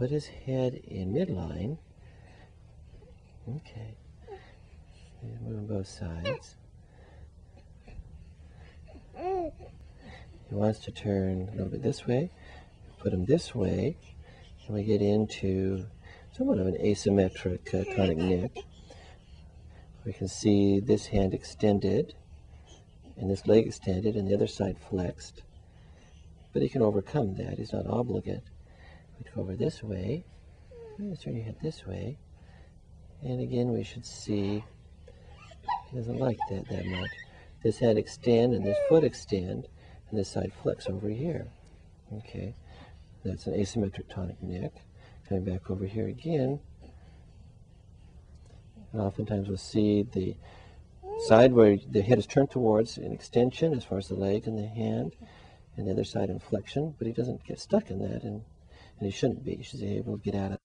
put his head in midline. Okay. Move on both sides. He wants to turn a little bit this way. Put him this way. And we get into somewhat of an asymmetric uh, tonic neck. We can see this hand extended and this leg extended and the other side flexed. But he can overcome that. He's not obligate. Over this way. Turn your head this way. And again, we should see he doesn't like that that much. This hand extend and this foot extend, and this side flex over here. Okay, that's an asymmetric tonic neck. Coming back over here again, and oftentimes we'll see the side where the head is turned towards an extension as far as the leg and the hand, and the other side in flexion, but he doesn't get stuck in that, and, and he shouldn't be. He should be able to get out of